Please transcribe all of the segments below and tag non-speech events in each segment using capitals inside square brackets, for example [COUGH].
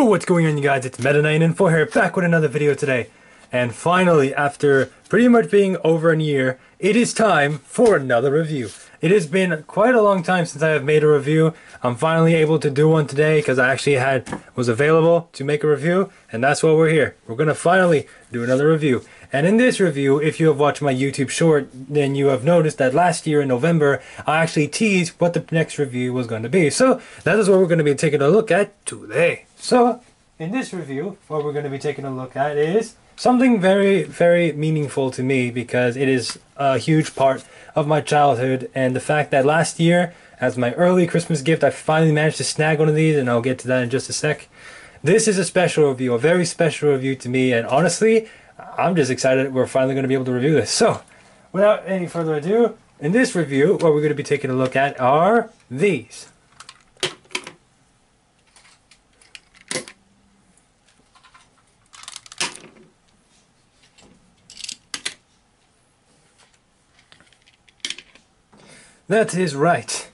Yo, what's going on you guys? It's Meta Knight Info here, back with another video today. And finally, after pretty much being over a year, it is time for another review. It has been quite a long time since I have made a review. I'm finally able to do one today because I actually had was available to make a review, and that's why we're here. We're gonna finally do another review. And in this review, if you have watched my YouTube short, then you have noticed that last year in November, I actually teased what the next review was going to be. So that is what we're going to be taking a look at today. So in this review, what we're going to be taking a look at is something very, very meaningful to me because it is a huge part of my childhood. And the fact that last year, as my early Christmas gift, I finally managed to snag one of these, and I'll get to that in just a sec. This is a special review, a very special review to me, and honestly, I'm just excited we're finally going to be able to review this. So, without any further ado, in this review, what we're going to be taking a look at are these. That is right.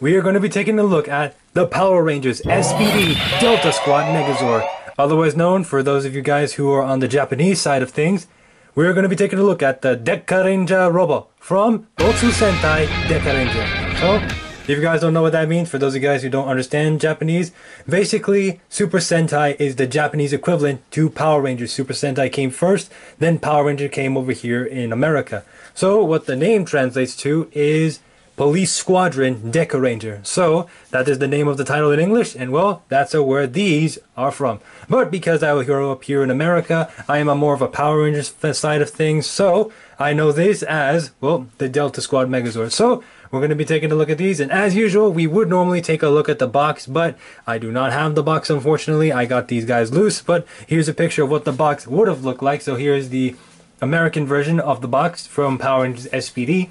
We are going to be taking a look at the Power Rangers SPD Delta Squad Megazord otherwise known for those of you guys who are on the Japanese side of things, we're going to be taking a look at the Dekaranger Robo from Tokusou Sentai Dekaranger. So, if you guys don't know what that means, for those of you guys who don't understand Japanese, basically Super Sentai is the Japanese equivalent to Power Rangers. Super Sentai came first, then Power Ranger came over here in America. So what the name translates to is Police Squadron Dekaranger. So, that is the name of the title in English, and well, that's where these are from. But because I grew up here in America, I am a more of a Power Rangers side of things, so I know this as, well, the Delta Squad Megazord. So, we're going to be taking a look at these, and as usual, we would normally take a look at the box, but I do not have the box, unfortunately. I got these guys loose, but here's a picture of what the box would have looked like. So here's the American version of the box from Power Rangers SPD.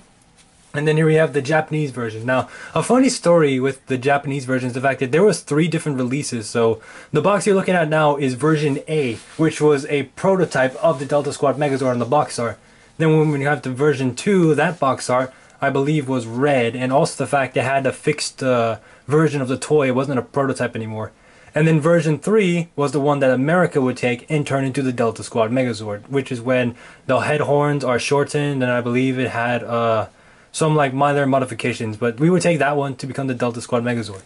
And then here we have the Japanese version. Now, a funny story with the Japanese version is the fact that there was three different releases. So the box you're looking at now is version A, which was a prototype of the Delta Squad Megazord on the box art. Then when you have the version 2, that box art, I believe was red, and also the fact they had a fixed uh, version of the toy. It wasn't a prototype anymore. And then version 3 was the one that America would take and turn into the Delta Squad Megazord, which is when the head horns are shortened, and I believe it had... Uh, some like minor modifications, but we would take that one to become the Delta Squad Megazord.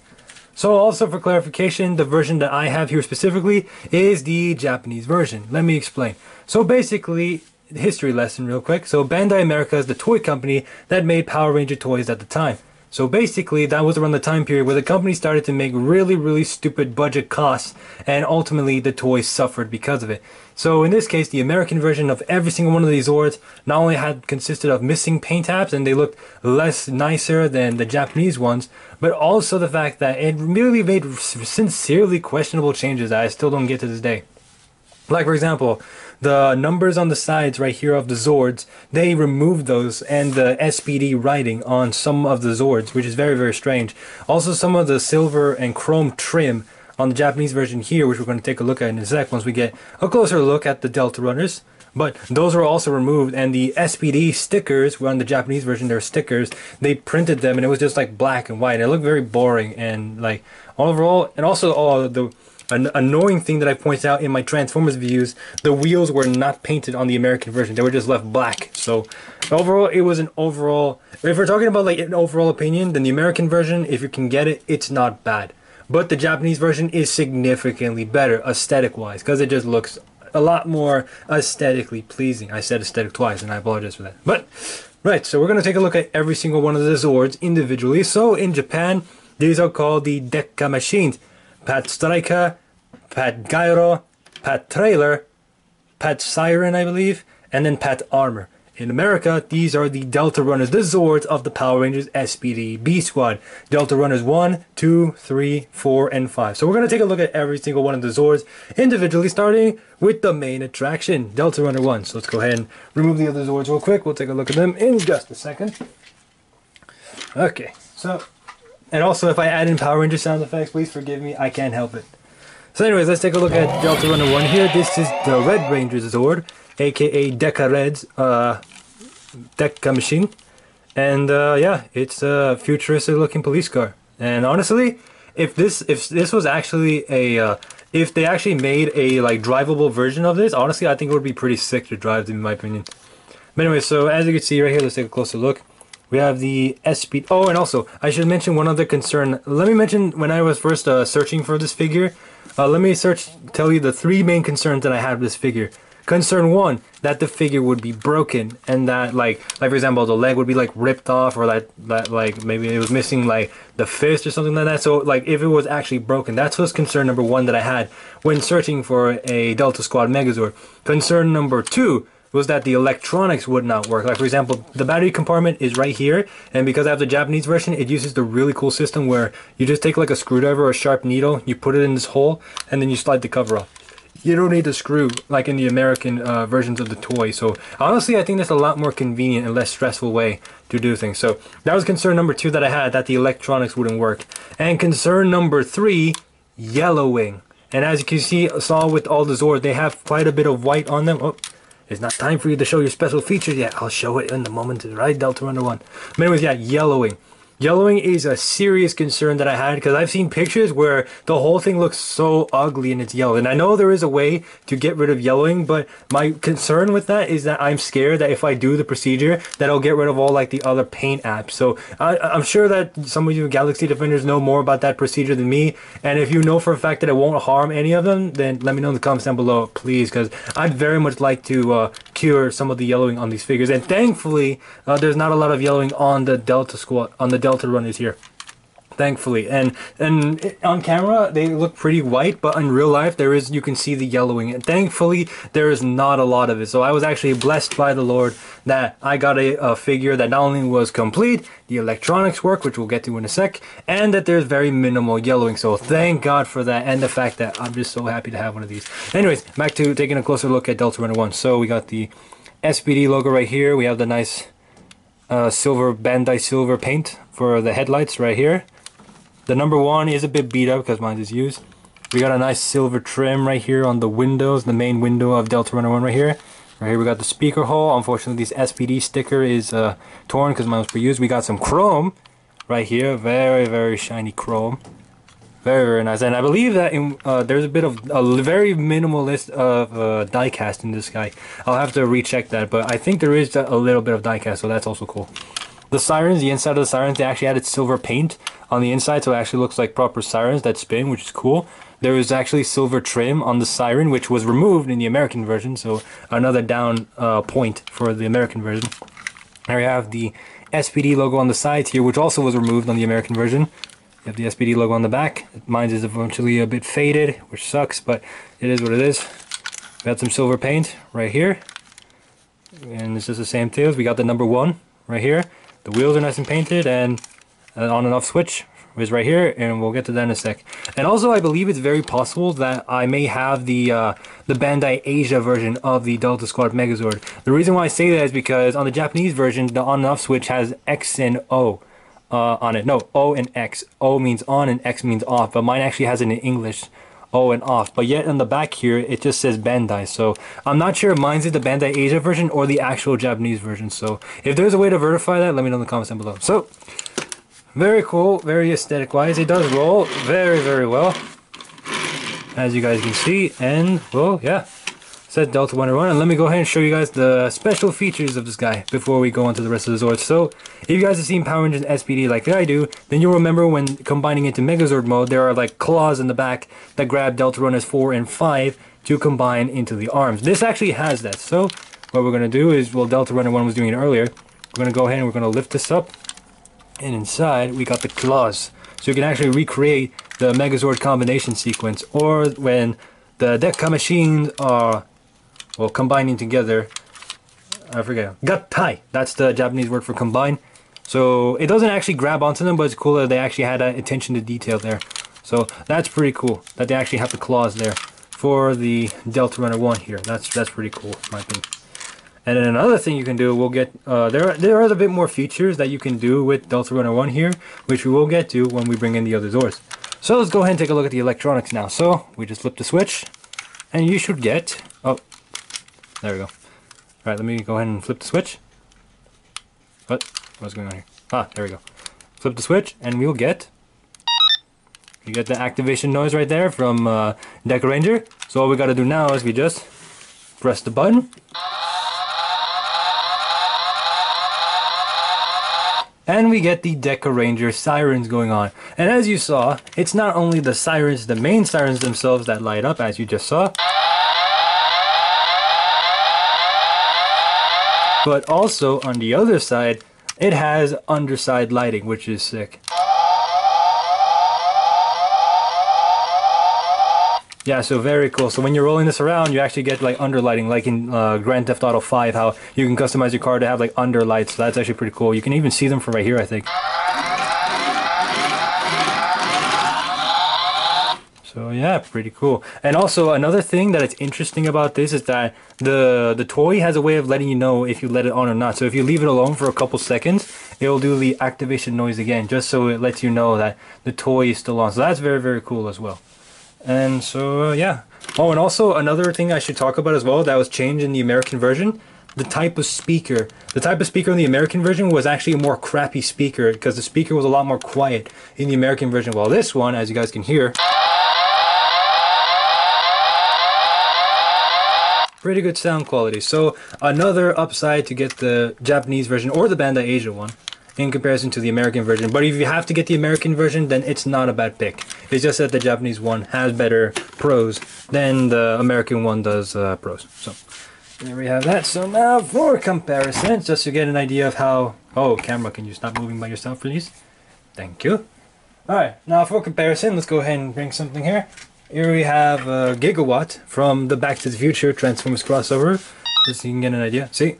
So also for clarification, the version that I have here specifically is the Japanese version. Let me explain. So basically, history lesson real quick. So Bandai America is the toy company that made Power Ranger toys at the time. So basically, that was around the time period where the company started to make really, really stupid budget costs, and ultimately the toys suffered because of it. So in this case, the American version of every single one of these Zords not only had consisted of missing paint apps, and they looked less nicer than the Japanese ones, but also the fact that it really made sincerely questionable changes that I still don't get to this day. Like for example, the numbers on the sides right here of the Zords, they removed those and the SPD writing on some of the Zords, which is very, very strange. Also, some of the silver and chrome trim on the Japanese version here, which we're going to take a look at in a sec once we get a closer look at the Delta Runners. But those were also removed, and the SPD stickers were on the Japanese version. They're stickers. They printed them, and it was just like black and white. It looked very boring, and like overall, and also all the an annoying thing that I pointed out in my Transformers views, the wheels were not painted on the American version. They were just left black. So overall, it was an overall, if we're talking about like an overall opinion, then the American version, if you can get it, it's not bad. But the Japanese version is significantly better aesthetic-wise because it just looks a lot more aesthetically pleasing. I said aesthetic twice and I apologize for that. But, right, so we're going to take a look at every single one of the Zords individually. So in Japan, these are called the Deka machines. Pat Striker, Pat Gyro, Pat Trailer, Pat Siren, I believe, and then Pat Armor. In America, these are the Delta Runners, the Zords of the Power Rangers SPD B Squad. Delta Runners 1, 2, 3, 4, and 5. So we're going to take a look at every single one of the Zords individually, starting with the main attraction, Delta Runner 1. So let's go ahead and remove the other Zords real quick. We'll take a look at them in just a second. Okay, so, and also if I add in Power Ranger sound effects, please forgive me, I can't help it. So anyways, let's take a look at Delta Runner 1 here. This is the Red Ranger Zord, aka Deka Red's uh, Deka machine. And uh, yeah, it's a futuristic looking police car. And honestly, if this if this was actually a uh, if they actually made a like drivable version of this, honestly, I think it would be pretty sick to drive, in my opinion. But anyway, so as you can see right here, let's take a closer look. We have the S-Speed. Oh, and also, I should mention one other concern. Let me mention when I was first uh, searching for this figure, uh, let me search, tell you the three main concerns that I had with this figure. Concern one, that the figure would be broken and that like like for example the leg would be like ripped off or that that like maybe it was missing like the fist or something like that. So like if it was actually broken, that's was concern number one that I had when searching for a Delta Squad Megazord. Concern number two was that the electronics would not work. Like for example, the battery compartment is right here, and because I have the Japanese version, it uses the really cool system where you just take like a screwdriver or a sharp needle, you put it in this hole, and then you slide the cover off you don't need the screw like in the American uh, versions of the toy. So honestly, I think that's a lot more convenient and less stressful way to do things. So that was concern number two that I had, that the electronics wouldn't work. And concern number three, yellowing. And as you can see, saw with all the Zords, they have quite a bit of white on them. Oh, it's not time for you to show your special features yet. I'll show it in the moment, right? Delta Runner 1. But anyways, yeah, yellowing. Yellowing is a serious concern that I had because I've seen pictures where the whole thing looks so ugly and it's yellow. And I know there is a way to get rid of yellowing, but my concern with that is that I'm scared that if I do the procedure, that I'll get rid of all like the other paint apps. So I, am sure that some of you Galaxy Defenders know more about that procedure than me. And if you know for a fact that it won't harm any of them, then let me know in the comments down below, please, because I'd very much like to uh, cure some of the yellowing on these figures. And thankfully, uh, there's not a lot of yellowing on the Delta Squad, on the Delta runners here thankfully. And and on camera they look pretty white but in real life there is you can see the yellowing. And thankfully there is not a lot of it. So i was actually blessed by the lord that i got a, a figure that not only was complete the electronics work which we'll get to in a sec and that there's very minimal yellowing. So thank god for that and the fact that i'm just so happy to have one of these. Anyways back to taking a closer look at delta runner 1 so we got the spd logo right here. We have the nice uh, silver Bandai silver paint for the headlights right here. The number one is a bit beat up because mine is used. We got a nice silver trim right here on the windows, the main window of Delta Runner 1 right here. Right here we got the speaker hole. Unfortunately, this SPD sticker is uh, torn because mine was pre-used. We got some chrome right here. Very, very shiny chrome. Very, very nice. And I believe that in, uh, there's a bit of a very minimalist of uh, diecast in this guy. I'll have to recheck that, but I think there is a little bit of diecast, so that's also cool. The sirens, the inside of the sirens, they actually added silver paint on the inside, so it actually looks like proper sirens that spin, which is cool. There is actually silver trim on the siren, which was removed in the American version, so another down uh, point for the American version. Here we have the SPD logo on the sides here, which also was removed on the American version. You have the SPD logo on the back. Mine is eventually a bit faded, which sucks, but it is what it is. We got some silver paint right here. And this is the same tails. We got the number one right here. The wheels are nice and painted and an on and off switch is right here and we'll get to that in a sec. And also I believe it's very possible that I may have the uh, the Bandai Asia version of the Delta Squad Megazord. The reason why I say that is because on the Japanese version the on and off switch has X and O uh, on it. No, O and X. O means on and X means off, but mine actually has it in English. O and off, but yet on the back here it just says Bandai. So I'm not sure if mine's the Bandai Asia version or the actual Japanese version. So if there's a way to verify that, let me know in the comments down below. So very cool, very aesthetic wise. It does roll very, very well, as you guys can see. And well, yeah, said Delta 101 and let me go ahead and show you guys the special features of this guy before we go on to the rest of the Zords. So if you guys have seen Power Rangers SPD like I do, then you'll remember when combining into Megazord mode, there are like claws in the back that grab Delta Runners 4 and 5 to combine into the arms. This actually has that. So what we're going to do is, well Delta Runner 1 was doing it earlier, we're going to go ahead and we're going to lift this up and inside we got the claws. So you can actually recreate the Megazord combination sequence or when the Deka machines are well, combining together. I forget. Gattai. That's the Japanese word for combine. So it doesn't actually grab onto them, but it's cool that they actually had attention to detail there. So that's pretty cool that they actually have the claws there for the Delta Runner 1 here. That's that's pretty cool, in my opinion. And then another thing you can do, we'll get, uh, there, there are a bit more features that you can do with Delta Runner 1 here, which we will get to when we bring in the other Zords. So let's go ahead and take a look at the electronics now. So we just flip the switch, and you should get, oh, there we go. Alright, let me go ahead and flip the switch. What? What's going on here? Ah, there we go. Flip the switch, and we'll get You get the activation noise right there from uh, Ranger. So all we gotta do now is we just press the button. And we get the Dekaranger sirens going on. And as you saw, it's not only the sirens, the main sirens themselves that light up, as you just saw. But also on the other side, it has underside lighting, which is sick. Yeah, so very cool. So when you're rolling this around, you actually get like underlighting, like in uh, Grand Theft Auto 5, how you can customize your car to have like underlights. So that's actually pretty cool. You can even see them from right here, I think. So yeah, pretty cool. And also another thing that is interesting about this is that the the toy has a way of letting you know if you let it on or not. So if you leave it alone for a couple seconds, it will do the activation noise again, just so it lets you know that the toy is still on. So that's very very cool as well. And so, uh, yeah. Oh, and also another thing I should talk about as well that was changed in the American version the type of speaker. The type of speaker in the American version was actually a more crappy speaker because the speaker was a lot more quiet in the American version. While this one, as you guys can hear, pretty good sound quality. So another upside to get the Japanese version or the Bandai Asia one in comparison to the American version. But if you have to get the American version, then it's not a bad pick. It's just that the Japanese one has better pros than the American one does uh, pros. So there we have that. So now for comparison, just to get an idea of how... Oh, camera, can you stop moving by yourself, please? Thank you. Alright, now for comparison, let's go ahead and bring something here. Here we have uh, Gigawatt from the Back to the Future Transformers crossover. Just so you can get an idea. See?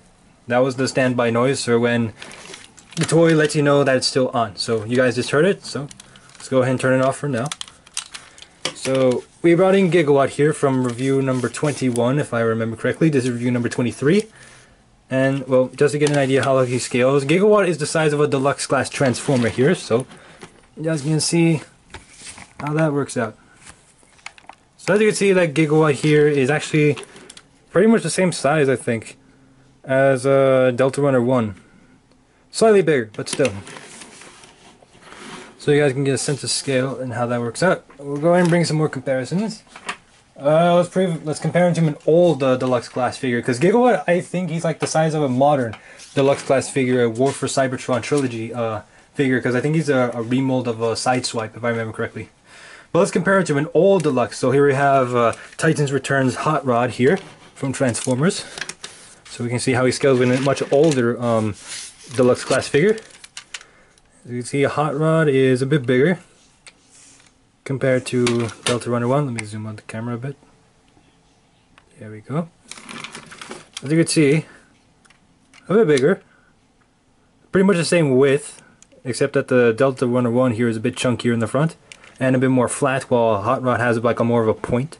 That was the standby noise for when the toy lets you know that it's still on. So you guys just heard it, so let's go ahead and turn it off for now. So we brought in Gigawatt here from review number 21, if I remember correctly. This is review number 23. And, well, just to get an idea how he scales, Gigawatt is the size of a deluxe class transformer here, so you guys can see how that works out. So as you can see, that Gigawatt here is actually pretty much the same size, I think, as uh, Delta Runner 1. Slightly bigger, but still. So you guys can get a sense of scale and how that works out. We'll go ahead and bring some more comparisons. Uh, let's let's compare him to an old uh, deluxe class figure because Gigawatt, I think he's like the size of a modern deluxe class figure, a War for Cybertron trilogy uh, figure because I think he's a, a, remold of a Sideswipe if I remember correctly. But let's compare it to an old deluxe. So here we have uh, Titans Returns Hot Rod here from Transformers. So we can see how he scales with a much older um, deluxe class figure. As you can see, Hot Rod is a bit bigger compared to Delta Runner 1. Let me zoom on the camera a bit. There we go. As you can see, a bit bigger. Pretty much the same width, except that the Delta Runner 1 here is a bit chunkier in the front and a bit more flat, while Hot Rod has like a more of a point.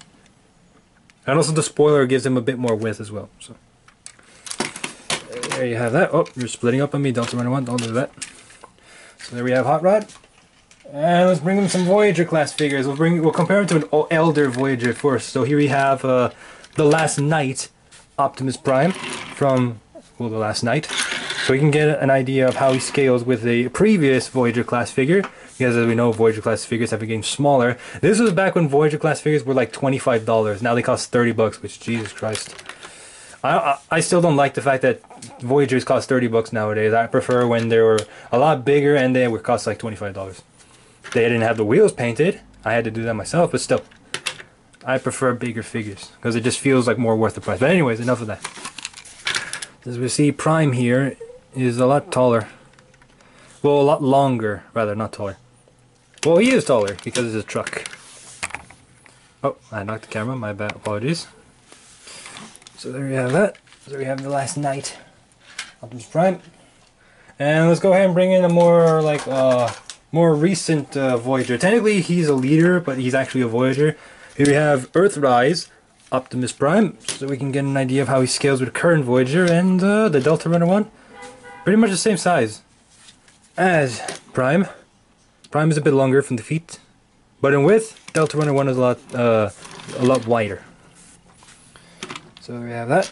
And also the spoiler gives him a bit more width as well. So. There you have that. Oh, you're splitting up on me. Delta Runner 1. Don't do that. So there we have Hot Rod. And let's bring them some Voyager class figures. We'll bring we'll compare them to an elder Voyager first. So here we have uh, the Last Knight Optimus Prime from well the Last Knight. So we can get an idea of how he scales with the previous Voyager class figure. Because as we know, Voyager class figures have been getting smaller. This was back when Voyager class figures were like $25. Now they cost 30 bucks, which Jesus Christ. I, I still don't like the fact that Voyagers cost 30 bucks nowadays. I prefer when they were a lot bigger and they would cost like $25. They didn't have the wheels painted. I had to do that myself, but still. I prefer bigger figures because it just feels like more worth the price. But anyways, enough of that. As we see, Prime here is a lot taller. Well, a lot longer, rather, not taller. Well, he is taller because it's a truck. Oh, I knocked the camera, my bad, apologies. So there we have that. So we have the last Knight Optimus Prime. And let's go ahead and bring in a more like uh, more recent uh, Voyager. Technically he's a leader, but he's actually a Voyager. Here we have Earthrise Optimus Prime, so we can get an idea of how he scales with current Voyager and uh, the Delta Runner one. Pretty much the same size as Prime. Prime is a bit longer from the feet, but in width, Delta Runner one is a lot uh, a lot wider. So we have that.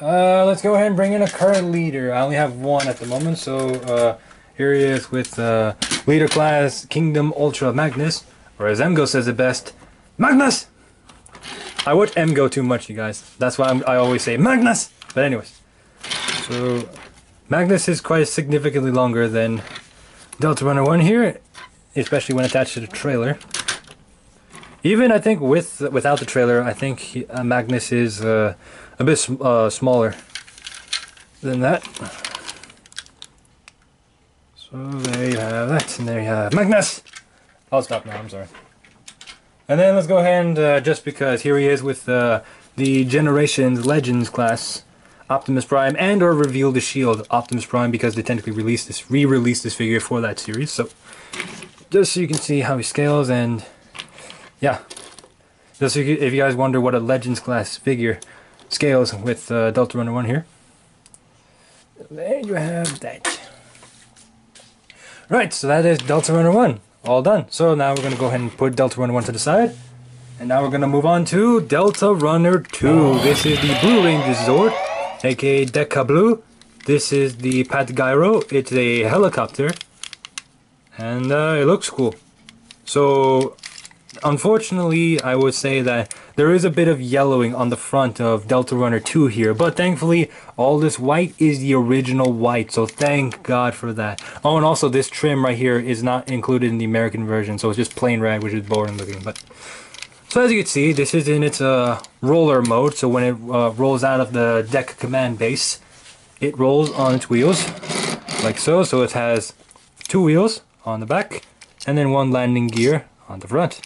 Uh, let's go ahead and bring in a current leader. I only have one at the moment, so uh, Here he is with uh, leader class Kingdom Ultra Magnus, or as Emgo says it best, Magnus! I watch Emgo too much, you guys. That's why I'm, I always say Magnus! But anyways, so Magnus is quite significantly longer than Delta Runner 1 here, especially when attached to the trailer. Even I think with without the trailer, I think he, uh, Magnus is uh, a bit uh, smaller than that. So there you have that, and there you have Magnus! I'll stop now, I'm sorry. And then let's go ahead and, uh, just because here he is with uh, the Generations Legends class, Optimus Prime, and or reveal the Shield Optimus Prime because they technically released this, re-released this figure for that series. So just so you can see how he scales and yeah. Just so you, if you guys wonder what a Legends class figure scales with uh, Delta Runner 1 here. There you have that. Right, so that is Delta Runner 1. All done. So now we're going to go ahead and put Delta Runner 1 to the side. And now we're going to move on to Delta Runner 2. This is the Blue Ranger Zord, aka Deka Blue. This is the Pat Gyro. It's a helicopter. And uh, it looks cool. So unfortunately, I would say that there is a bit of yellowing on the front of Delta Runner 2 here, but thankfully, all this white is the original white, so thank God for that. Oh, and also this trim right here is not included in the American version, so it's just plain red, which is boring looking, but... So as you can see, this is in its uh, roller mode, so when it uh, rolls out of the deck command base, it rolls on its wheels, like so, so it has two wheels on the back, and then one landing gear on the front.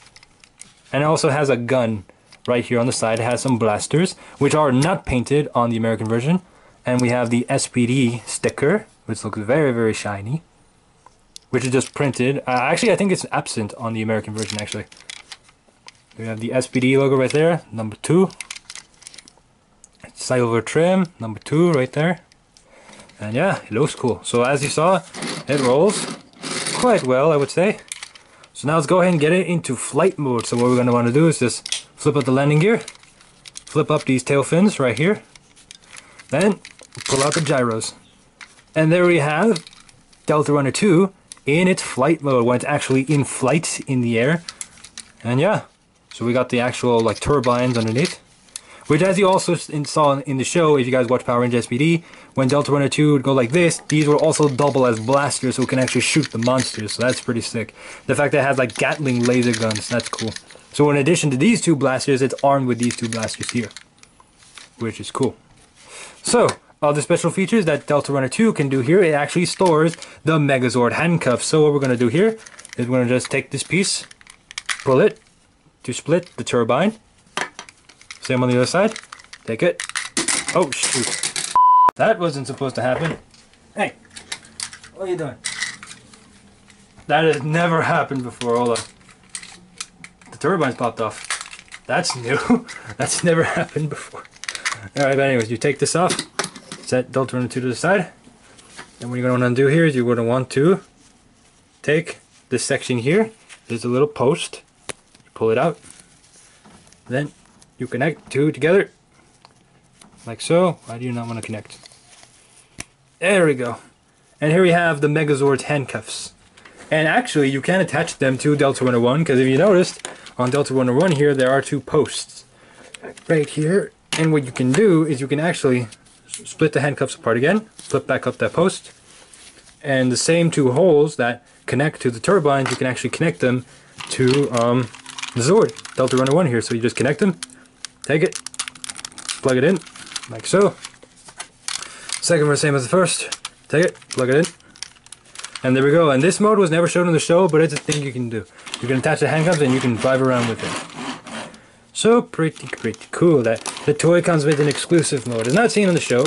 And it also has a gun right here on the side. It has some blasters, which are not painted on the American version. And we have the SPD sticker, which looks very, very shiny. Which is just printed. Uh, actually, I think it's absent on the American version, actually. We have the SPD logo right there, number two. Silver trim, number two right there. And yeah, it looks cool. So as you saw, it rolls quite well, I would say. So now let's go ahead and get it into flight mode. So what we're going to want to do is just flip up the landing gear, flip up these tail fins right here, then pull out the gyros. And there we have Delta Runner 2 in its flight mode when it's actually in flight in the air. And yeah, so we got the actual like turbines underneath. Which as you also saw in the show, if you guys watch Power Rangers SPD, when Delta Runner 2 would go like this, these were also double as blasters so it can actually shoot the monsters, so that's pretty sick. The fact that it has like Gatling laser guns, that's cool. So in addition to these two blasters, it's armed with these two blasters here. Which is cool. So, other special features that Delta Runner 2 can do here, it actually stores the Megazord handcuffs. So what we're going to do here is we're going to just take this piece, pull it to split the turbine, same on the other side. Take it. Oh, shoot. That wasn't supposed to happen. Hey, what are you doing? That has never happened before. On. The turbine's popped off. That's new. [LAUGHS] That's never happened before. Alright, but anyways, you take this off. Set Delta Runner 2 to the side. And what you're going to want to do here is you're going to want to take this section here. There's a little post. Pull it out. Then you connect two together. Like so. Why do you not want to connect? There we go. And here we have the Megazord's handcuffs. And actually you can attach them to Delta Runner 1 because if you noticed on Delta Runner 1 here there are two posts. Right here. And what you can do is you can actually split the handcuffs apart again flip back up that post. And the same two holes that connect to the turbines you can actually connect them to um, the Zord Delta Runner 1 here so you just connect them Take it, plug it in, like so. Second verse same as the first. Take it, plug it in. And there we go. And this mode was never shown in the show, but it's a thing you can do. You can attach the handcuffs and you can drive around with it. So pretty, pretty cool that the toy comes with an exclusive mode. It's not seen on the show,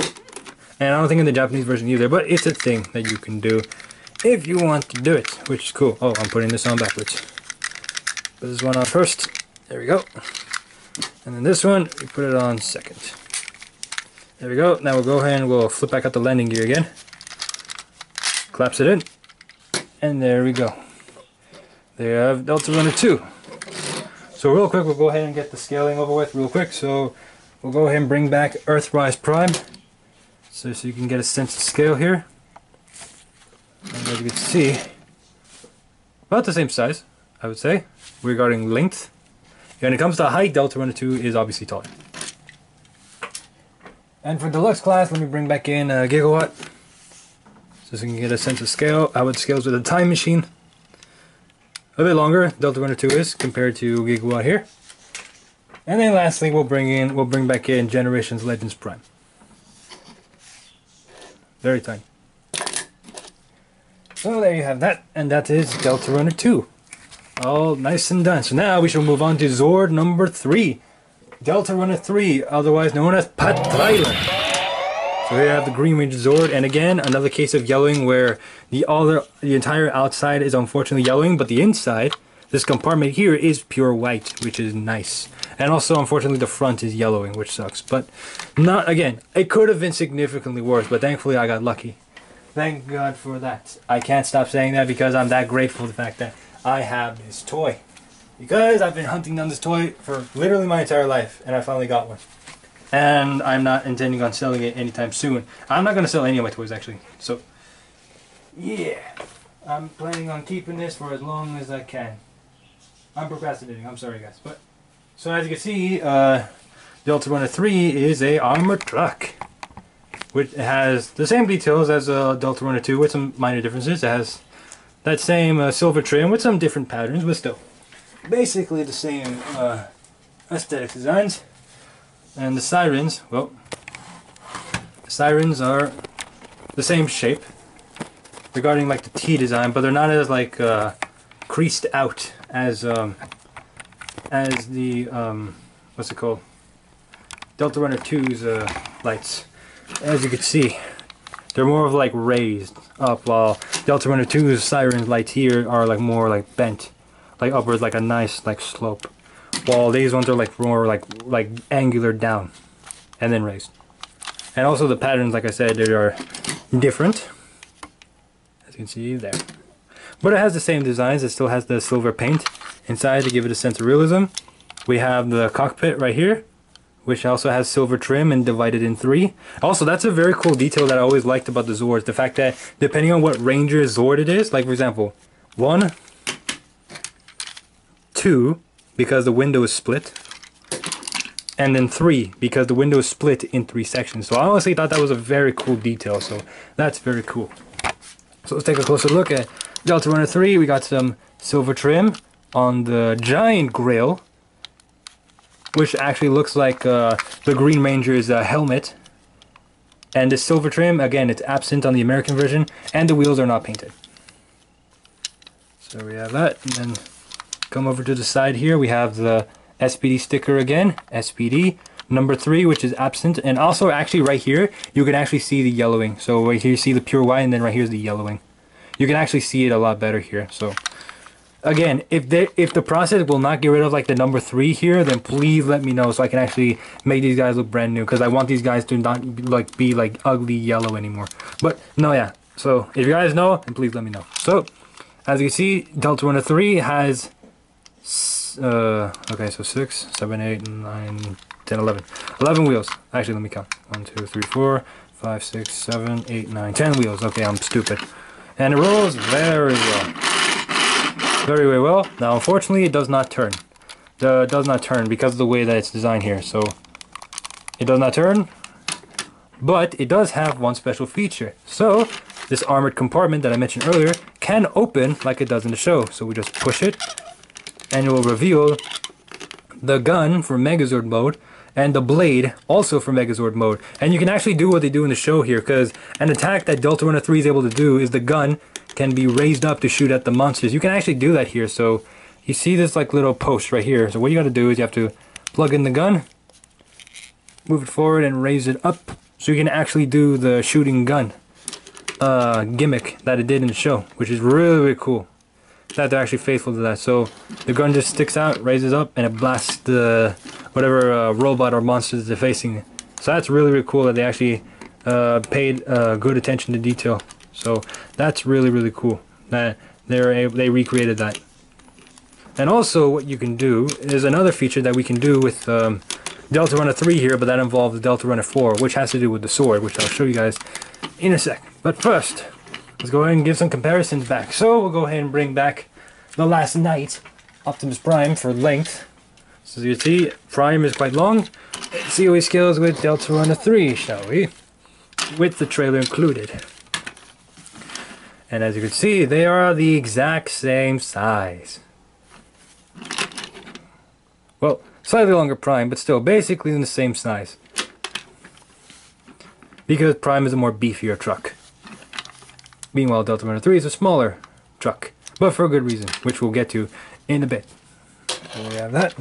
and I don't think in the Japanese version either, but it's a thing that you can do if you want to do it, which is cool. Oh, I'm putting this on backwards. Put this one on first. There we go. And then this one, we put it on second. There we go. Now we'll go ahead and we'll flip back up the landing gear again. Claps it in. And there we go. There you have Delta Runner 2. So real quick, we'll go ahead and get the scaling over with real quick. So we'll go ahead and bring back Earthrise Prime. So, so you can get a sense of scale here. And as you can see, about the same size, I would say, regarding length. When it comes to height, Delta Runner 2 is obviously taller. And for the deluxe class, let me bring back in a gigawatt. So you can get a sense of scale, how it scales with a time machine. A bit longer, Delta Runner 2 is, compared to gigawatt here. And then lastly, we'll bring in, we'll bring back in Generations Legends Prime. Very tiny. So there you have that, and that is Delta Runner 2. All nice and done. So now we shall move on to Zord number 3. Delta Runner 3, otherwise known as Pat Trailer. So here I have the Green Ranger Zord, and again, another case of yellowing where the other, the entire outside is unfortunately yellowing, but the inside, this compartment here is pure white, which is nice. And also, unfortunately, the front is yellowing, which sucks. But not, again, it could have been significantly worse, but thankfully I got lucky. Thank God for that. I can't stop saying that because I'm that grateful for the fact that I have this toy. Because I've been hunting down this toy for literally my entire life, and I finally got one. And I'm not intending on selling it anytime soon. I'm not going to sell any of my toys, actually. So, yeah. I'm planning on keeping this for as long as I can. I'm procrastinating, I'm sorry guys. But So as you can see, uh, Delta Runner 3 is a armored truck. Which has the same details as uh, Delta Runner 2 with some minor differences. It has that same uh, silver trim with some different patterns, but still basically the same uh, aesthetic designs. And the sirens, well, the sirens are the same shape regarding like the T design, but they're not as like uh, creased out as um, as the um, what's it called Delta Runner 2's uh, lights. As you can see, they're more of like raised up, while Delta Runner 2's sirens lights here are like more like bent like upwards like a nice like slope while these ones are like more like like angular down and then raised. And also the patterns like I said they are different. As you can see there. But it has the same designs. It still has the silver paint. Inside to give it a sense of realism we have the cockpit right here which also has silver trim and divided in three. Also, that's a very cool detail that I always liked about the Zords. The fact that depending on what Ranger Zord it is, like for example, one, two because the window is split and then three because the window is split in three sections so I honestly thought that was a very cool detail so that's very cool so let's take a closer look at Delta Runner 3 we got some silver trim on the giant grill which actually looks like uh, the Green Ranger's uh, helmet and the silver trim again it's absent on the American version and the wheels are not painted so we have that and then Come over to the side here, we have the SPD sticker again, SPD number three, which is absent. And also actually right here, you can actually see the yellowing. So right here you see the pure white and then right here is the yellowing. You can actually see it a lot better here. So again, if they, if the process will not get rid of like the number three here, then please let me know so I can actually make these guys look brand new because I want these guys to not like be like ugly yellow anymore. But no, yeah. So if you guys know, then please let me know. So as you can see, Delta Runner 3 has uh, okay, so 6, 7, 8, 9, 10, 11. 11 wheels. Actually, let me count. 1, 2, 3, 4, 5, 6, 7, 8, 9, 10 wheels. Okay, I'm stupid. And it rolls very well. Very, very well. Now, unfortunately, it does not turn. The, does not turn because of the way that it's designed here. So, it does not turn. But it does have one special feature. So, this armored compartment that I mentioned earlier can open like it does in the show. So we just push it and it will reveal the gun for Megazord mode and the blade also for Megazord mode. And you can actually do what they do in the show here because an attack that Delta Runner 3 is able to do is the gun can be raised up to shoot at the monsters. You can actually do that here. So you see this like little post right here. So what you got to do is you have to plug in the gun, move it forward and raise it up so you can actually do the shooting gun uh, gimmick that it did in the show, which is really, really cool that they're actually faithful to that. So the gun just sticks out, raises up, and it blasts the whatever uh, robot or monster they're facing. So that's really really cool that they actually uh, paid uh, good attention to detail. So that's really really cool that they're they recreated that. And also what you can do is another feature that we can do with um, Delta Runner 3 here, but that involves Delta Runner 4, which has to do with the sword, which I'll show you guys in a sec. But first, let's go ahead and give some comparisons back. So we'll go ahead and bring back the Last Knight Optimus Prime, for length. So as you see, Prime is quite long. Let's see how he scales with Deltarunner 3, shall we? With the trailer included. And as you can see, they are the exact same size. Well, slightly longer Prime, but still basically in the same size. Because Prime is a more beefier truck. Meanwhile, Delta Runner 3 is a smaller truck, but for a good reason, which we'll get to in a bit. We have that.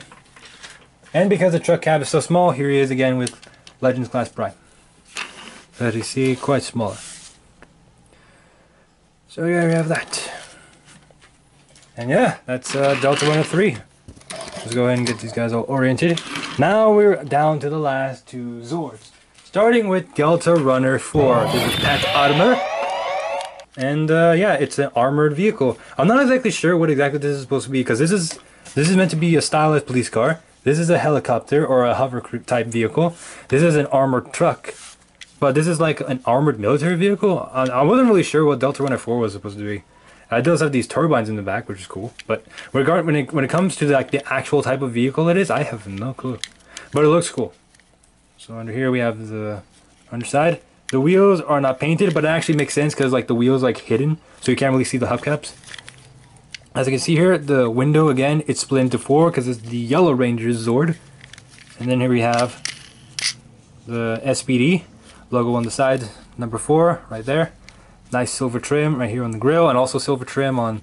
And because the truck cab is so small, here he is again with Legends Class Prime. As you see, quite smaller. So yeah, we have that. And yeah, that's uh, Deltarunner 3. Let's go ahead and get these guys all oriented. Now we're down to the last two Zords. Starting with Delta Runner 4. This is Pat Armor. And uh, yeah, it's an armored vehicle. I'm not exactly sure what exactly this is supposed to be because this is this is meant to be a stylized police car. This is a helicopter or a hover type vehicle. This is an armored truck. But this is like an armored military vehicle. I wasn't really sure what Deltarunner 4 was supposed to be. It does have these turbines in the back, which is cool. But regard when it when it comes to like the actual type of vehicle it is, I have no clue. But it looks cool. So under here we have the underside. The wheels are not painted, but it actually makes sense because like the wheels like hidden, so you can't really see the hubcaps. As you can see here, the window again, it's split into four because it's the Yellow Ranger Zord. And then here we have the SPD logo on the side, number four, right there. Nice silver trim right here on the grill, and also silver trim on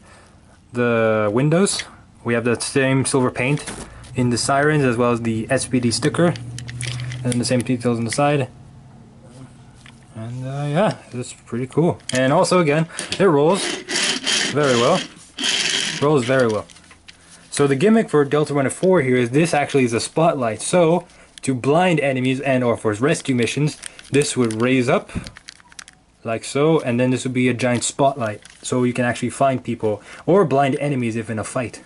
the windows. We have the same silver paint in the sirens as well as the SPD sticker, and the same details on the side. Uh, yeah, it's pretty cool. And also again, it rolls very well. Rolls very well. So the gimmick for Deltarunner 4 here is this actually is a spotlight. So to blind enemies and or for rescue missions, this would raise up like so and then this would be a giant spotlight so you can actually find people or blind enemies if in a fight.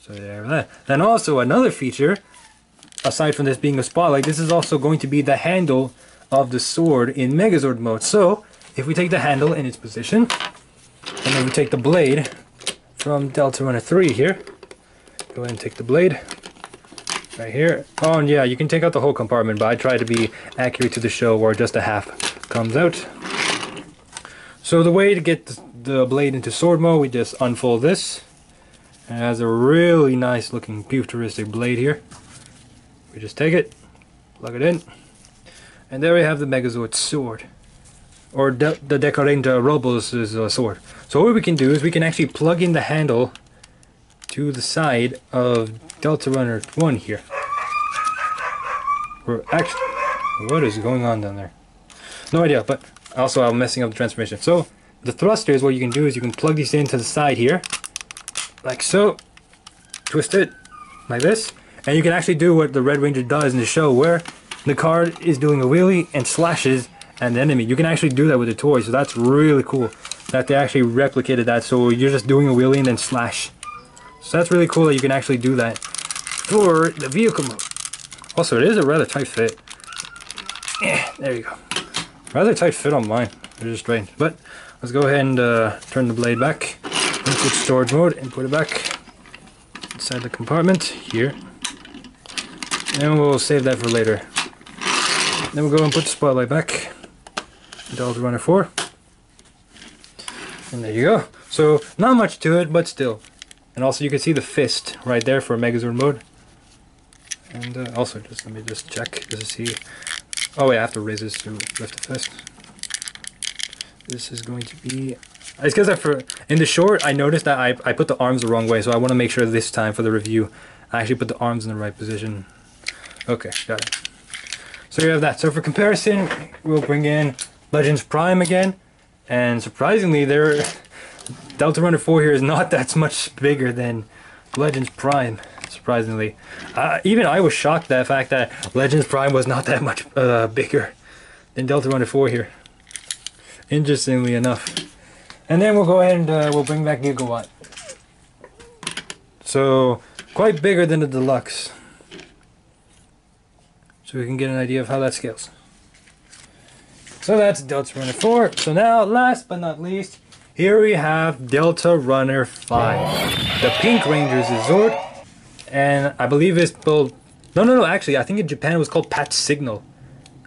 So there that. Then also another feature aside from this being a spotlight, this is also going to be the handle of the sword in Megazord mode. So, if we take the handle in its position, and then we take the blade from Delta Runner 3 here, go ahead and take the blade right here. Oh, and yeah, you can take out the whole compartment, but I try to be accurate to the show where just a half comes out. So the way to get the blade into sword mode, we just unfold this. It has a really nice looking futuristic blade here. We just take it, plug it in, and there we have the Megazord sword. Or De the Dekaranger Robo's uh, sword. So what we can do is we can actually plug in the handle to the side of Delta Runner 1 here. We're actually... What is going on down there? No idea, but also I'm messing up the transmission. So, the thrusters, what you can do is you can plug these into the side here. Like so. Twist it. Like this. And you can actually do what the Red Ranger does in the show where the card is doing a wheelie and slashes an enemy. You can actually do that with the toy, so that's really cool that they actually replicated that. So you're just doing a wheelie and then slash. So that's really cool that you can actually do that for the vehicle mode. Also, it is a rather tight fit. Yeah, there you go. Rather tight fit on mine, which is strange. But let's go ahead and uh, turn the blade back into storage mode and put it back inside the compartment here. And we'll save that for later. Then we'll go and put the spotlight back. Deltarunner 4. And there you go. So, not much to it, but still. And also you can see the fist right there for Megazord mode. And uh, also, just let me just check just to see. Oh wait, I have to raise this to lift the fist. This is going to be... It's because I for in the short, I noticed that I, I put the arms the wrong way, so I want to make sure this time for the review, I actually put the arms in the right position. Okay, got it. So you have that. So for comparison, we'll bring in Legends Prime again. And surprisingly, their Delta Runner 4 here is not [LAUGHS] that much bigger than Legends Prime, surprisingly. Uh, even I was shocked at the fact that Legends Prime was not [LAUGHS] that much uh, bigger than Delta Runner 4 here. Interestingly enough. And then we'll go ahead and uh, we'll bring back Gigawatt. So, quite bigger than the Deluxe. So we can get an idea of how that scales. So that's Delta Runner 4. So now, last but not least, here we have Delta Runner 5. The Pink Rangers Zord. And I believe it's built... No, no, no, actually, I think in Japan it was called Patch Signal.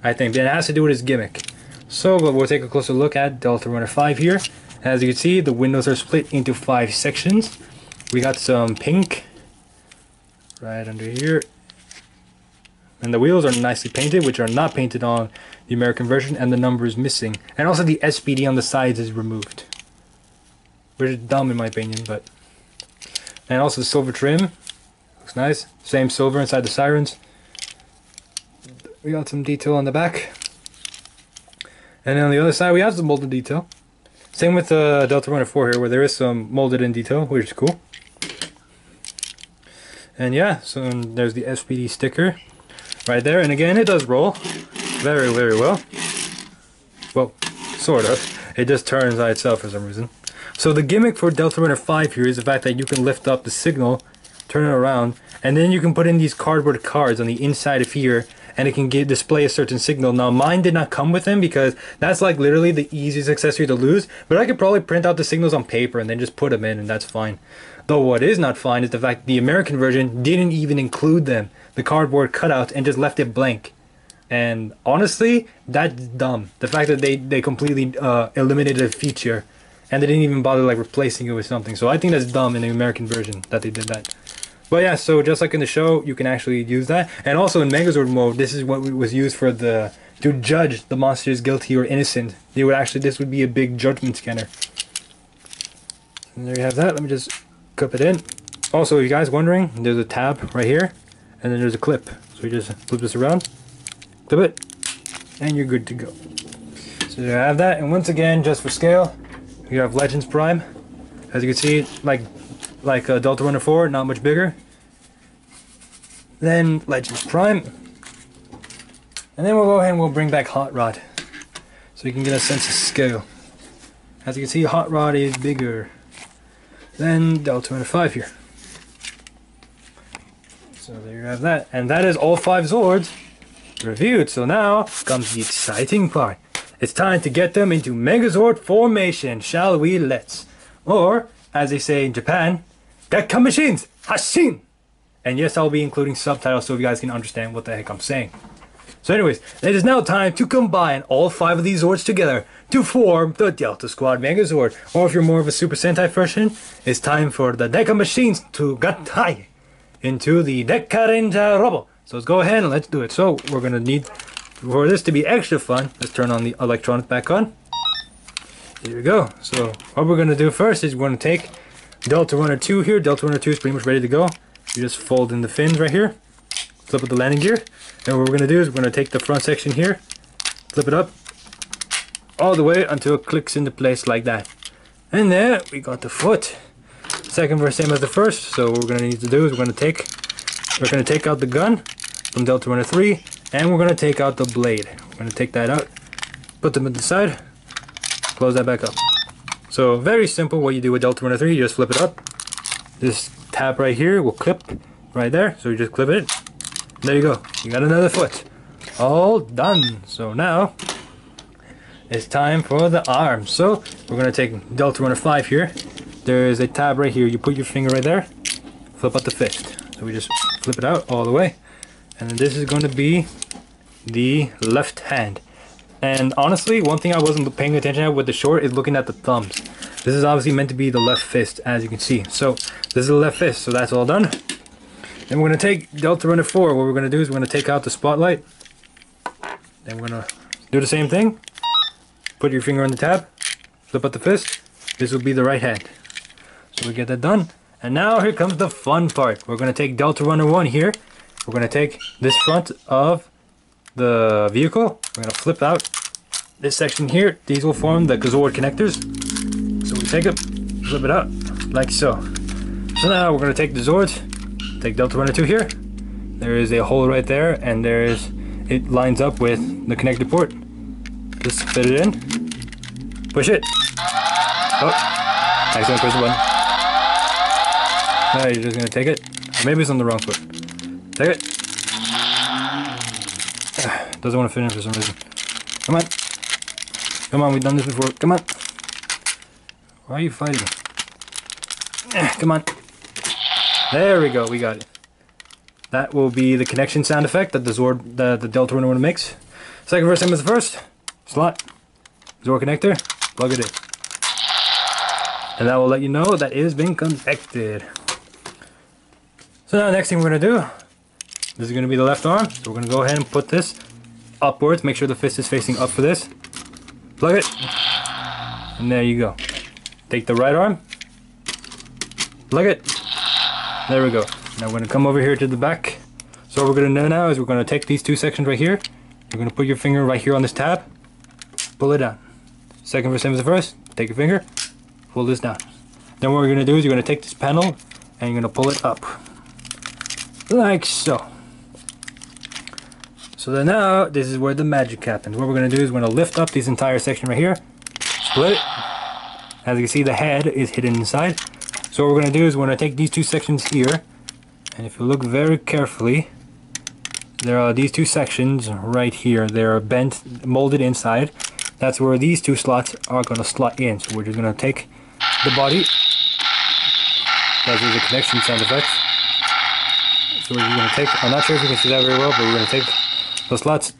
I think, but it has to do with his gimmick. So we'll take a closer look at Delta Runner 5 here. As you can see, the windows are split into five sections. We got some pink right under here. And the wheels are nicely painted, which are not painted on the American version, and the number is missing. And also the SPD on the sides is removed. Which is dumb in my opinion, but... And also the silver trim. Looks nice. Same silver inside the sirens. We got some detail on the back. And on the other side, we have some molded detail. Same with the uh, Delta Runner 4 here, where there is some molded in detail, which is cool. And yeah, so there's the SPD sticker right there. And again, it does roll very, very well. Well, sort of. It just turns by itself for some reason. So the gimmick for Delta Runner 5 here is the fact that you can lift up the signal, turn it around, and then you can put in these cardboard cards on the inside of here and it can get, display a certain signal. Now mine did not come with them because that's like literally the easiest accessory to lose, but I could probably print out the signals on paper and then just put them in and that's fine. Though what is not fine is the fact the American version didn't even include them, the cardboard cutout, and just left it blank. And honestly, that's dumb. The fact that they, they completely uh, eliminated a feature and they didn't even bother like replacing it with something. So I think that's dumb in the American version that they did that. But yeah, so just like in the show, you can actually use that. And also in Megazord mode, this is what was used for the to judge the monsters guilty or innocent. They would actually this would be a big judgment scanner. And there you have that. Let me just clip it in. Also, if you guys wondering, there's a tab right here, and then there's a clip. So you just flip this around, clip it, and you're good to go. So you have that, and once again, just for scale, you have Legends Prime. As you can see, like like uh, Delta Runner 4, not much bigger. Then Legends Prime. And then we'll go ahead and we'll bring back Hot Rod. So you can get a sense of scale. As you can see, Hot Rod is bigger than Delta Runner 5 here. So there you have that. And that is all five Zords reviewed. So now comes the exciting part. It's time to get them into Megazord formation, shall we? Let's. Or, as they say in Japan, Deka machines! Hashin! And yes, I'll be including subtitles so you guys can understand what the heck I'm saying. So anyways, it is now time to combine all five of these Zords together to form the Delta Squad Megazord. Or if you're more of a Super Sentai version, it's time for the Deka machines to gattai into the Dekaranger Robo. So let's go ahead and let's do it. So we're gonna need, for this to be extra fun, let's turn on the electronics back on. Here we go. So what we're gonna do first is we're gonna take Delta Runner 2 here. Delta Runner 2 is pretty much ready to go. You just fold in the fins right here, flip up the landing gear, and what we're to do is we're to take the front section here, flip it up all the way until it clicks into place like that. And there we got the foot. Second verse same as the first, so what we're to need to do is we're to take we're to take out the gun from Delta Runner 3 and we're to take out the blade. We're to take that out, put them at the side, close that back up. So very simple what you do with Delta Runner 3, you just flip it up. This tab right here will clip right there, so you just clip it. There you go, you got another foot. All done. So now, it's time for the arm. So we're gonna take Delta Runner 5 here. There is a tab right here, you put your finger right there, flip out the fist. So we just flip it out all the way. And then this is gonna be the left hand. And honestly, one thing I wasn't paying attention at with the short is looking at the thumbs. This is obviously meant to be the left fist, as you can see. So this is the left fist, so that's all done. Then we're gonna take Delta Runner 4. What we're gonna do is we're gonna take out the spotlight. Then we're gonna do the same thing. Put your finger on the tab, flip out the fist. This will be the right hand. So we get that done. And now here comes the fun part. We're gonna take Delta Runner 1 here. We're gonna take this front of the vehicle. We're gonna flip out this section here. These will form the Gazord connectors. So we take it, flip it out, like so. So now we're gonna take the Zords, take Delta Runner 2 here. There is a hole right there, and there is, it lines up with the connector port. Just fit it in, push it. Oh, accidentally push the button. Now you're just gonna take it. Maybe it's on the wrong foot. Take it. [SIGHS] Doesn't want to fit in for some reason. Come on. Come on, we've done this before. Come on. Why are you fighting? [SIGHS] Come on. There we go, we got it. That will be the connection sound effect that the Zord, the, the Delta Runner makes. Second verse, same as the first. Slot. Zord connector. Plug it in. And that will let you know that it has been connected. So now the next thing we're going to do, this is going to be the left arm. So we're going to go ahead and put this upwards. Make sure the fist is facing up for this. Plug it. And there you go. Take the right arm. Plug it. There we go. Now we're going to come over here to the back. So what we're going to do now is we're going to take these two sections right here. You're going to put your finger right here on this tab. Pull it down. Second verse, same as the first. Take your finger. Pull this down. Then what we're going to do is you're going to take this panel and you're going to pull it up. Like so. So then now, this is where the magic happens. What we're going to do is we're going to lift up this entire section right here. Split it. As you can see, the head is hidden inside. So what we're going to do is we're going to take these two sections here, and if you look very carefully, there are these two sections right here. They're bent, molded inside. That's where these two slots are going to slot in. So we're just going to take the body. That is a connection sound effect. So we're going to take, I'm not sure if you can see that very well, but we're going to take the slots,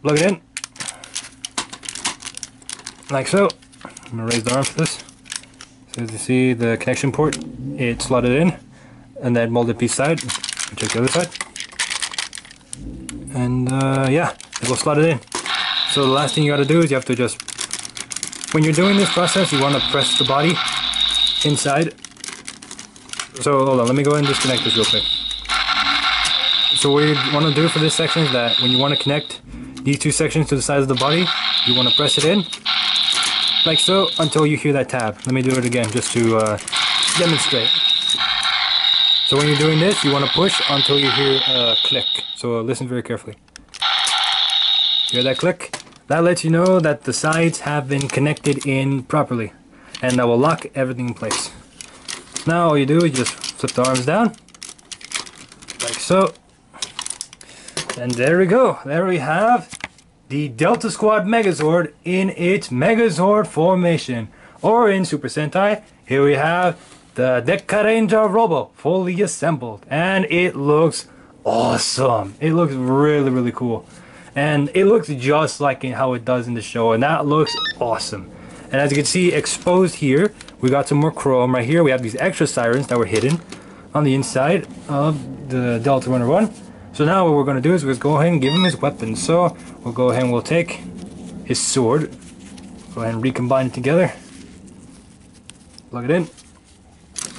plug it in, like so. I'm going to raise the arm for this. So as you see the connection port, it's slotted in and then molded piece side. Check the other side. And uh, yeah, it will slot it in. So the last thing you gotta do is you have to just, when you're doing this process, you wanna press the body inside. So hold on, let me go and disconnect this real quick. So what you wanna do for this section is that when you wanna connect these two sections to the sides of the body, you wanna press it in like so until you hear that tab. Let me do it again just to uh, demonstrate. So when you're doing this, you want to push until you hear a click. So uh, listen very carefully. Hear that click? That lets you know that the sides have been connected in properly. And that will lock everything in place. Now all you do is just flip the arms down. Like so. And there we go. There we have the Delta Squad Megazord in its Megazord formation. Or in Super Sentai, here we have the Dekaranger Robo fully assembled. And it looks awesome. It looks really, really cool. And it looks just like how it does in the show. And that looks awesome. And as you can see exposed here, we got some more chrome right here. We have these extra sirens that were hidden on the inside of the Delta Runner 1. So now what we're going to do is we're going to go ahead and give him his weapon. So we'll go ahead and we'll take his sword, go ahead and recombine it together, plug it in,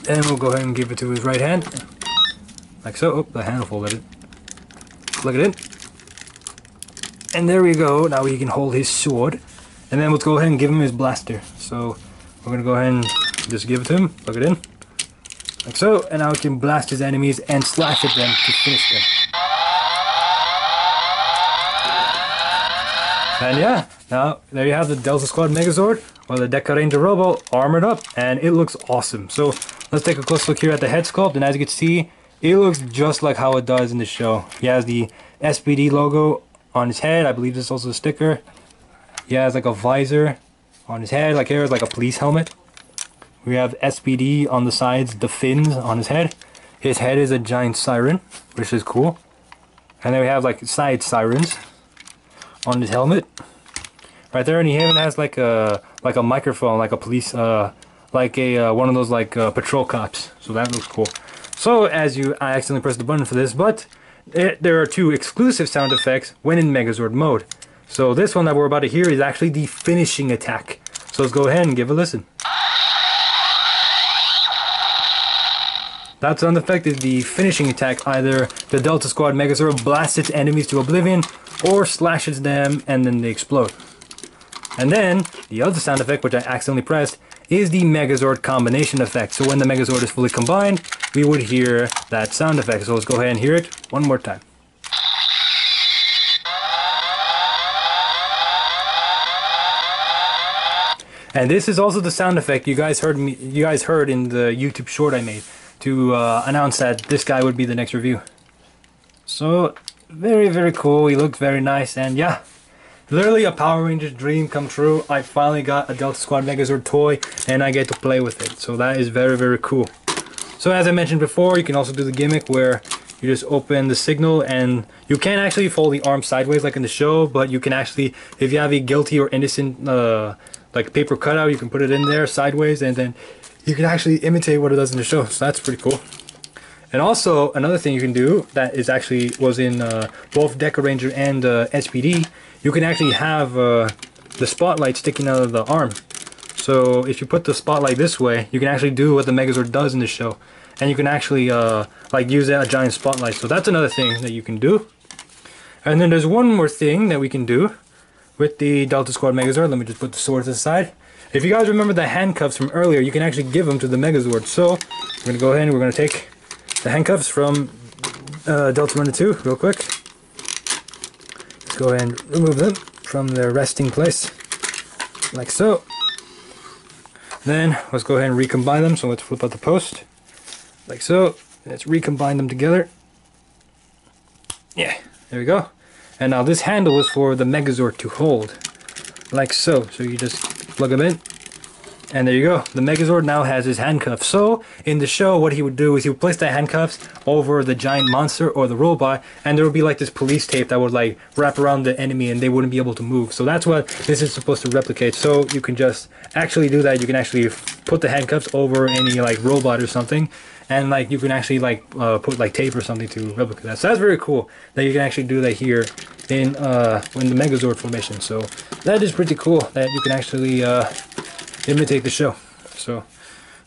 and we'll go ahead and give it to his right hand, like so. Oh, the handle folded. It. Plug it in. And there we go. Now he can hold his sword. And then we'll go ahead and give him his blaster. So we're going to go ahead and just give it to him, plug it in, like so. And now he can blast his enemies and slash at them to finish them. And yeah, now there you have the Delta Squad Megazord or the Dekaranger Robo armored up and it looks awesome. So let's take a close look here at the head sculpt and as you can see, it looks just like how it does in the show. He has the SPD logo on his head. I believe this is also a sticker. He has like a visor on his head, like here is like a police helmet. We have SPD on the sides, the fins on his head. His head is a giant siren, which is cool. And then we have like side sirens on his helmet. Right there and he even has like a like a microphone like a police uh like a uh, one of those like uh, patrol cops. So that looks cool. So as you I accidentally pressed the button for this but it, there are two exclusive sound effects when in Megazord mode. So this one that we're about to hear is actually the finishing attack. So let's go ahead and give a listen That sound effect is the finishing attack. Either the Delta Squad Megazord blasts its enemies to oblivion, or slashes them and then they explode. And then, the other sound effect, which I accidentally pressed, is the Megazord combination effect. So when the Megazord is fully combined, we would hear that sound effect. So let's go ahead and hear it one more time. And this is also the sound effect you guys heard me you guys heard in the YouTube short I made to uh, announce that this guy would be the next review. So very very cool he looks very nice and yeah literally a Power Rangers dream come true. I finally got a Delta Squad Megazord toy and I get to play with it. So that is very, very cool. So as I mentioned before, you can also do the gimmick where you just open the signal and you can't actually fold the arm sideways like in the show, but you can actually, if you have a guilty or innocent uh, like paper cutout, you can put it in there sideways and then you can actually imitate what it does in the show. So that's pretty cool. And also another thing you can do that is actually was in uh, both Dekaranger and uh, SPD, you can actually have uh, the spotlight sticking out of the arm. So if you put the spotlight this way, you can actually do what the Megazord does in the show. And you can actually uh, like use a giant spotlight. So that's another thing that you can do. And then there's one more thing that we can do with the Delta Squad Megazord. Let me just put the swords aside. If you guys remember the handcuffs from earlier, you can actually give them to the Megazord. So we're going to go ahead and we're going to take the handcuffs from uh, Delta Runner 2 real quick. Let's go ahead and remove them from their resting place, like so. Then let's go ahead and recombine them. So let's flip out the post, like so. Let's recombine them together. Yeah, there we go. And now this handle is for the Megazord to hold, like so. So you just plug them in, and there you go. The Megazord now has his handcuffs. So, in the show, what he would do is he would place the handcuffs over the giant monster or the robot, and there would be like this police tape that would like wrap around the enemy and they wouldn't be able to move. So that's what this is supposed to replicate. So you can just actually do that. You can actually put the handcuffs over any like robot or something, and like you can actually like uh, put like tape or something to replicate that. So that's very cool that you can actually do that here in uh, in the Megazord formation. So that is pretty cool that you can actually uh, imitate the show. So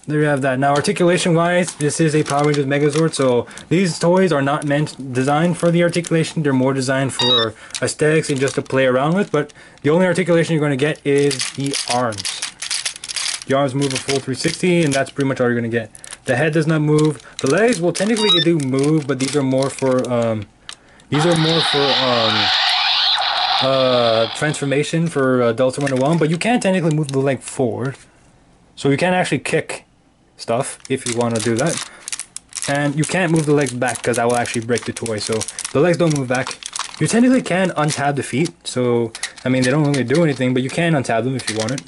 there you have that. Now articulation wise, this is a Power Rangers Megazord, so these toys are not meant designed for the articulation, they're more designed for aesthetics and just to play around with, but the only articulation you're going to get is the arms. The arms move a full 360 and that's pretty much all you're going to get. The head does not move. The legs, well technically do move, but these are more for, um, these are more for, um, uh, transformation for uh, Delta 101, but you can technically move the leg forward. So you can actually kick stuff if you want to do that. And you can't move the legs back because that will actually break the toy. So the legs don't move back. You technically can untab the feet. So, I mean, they don't really do anything, but you can untab them if you want it.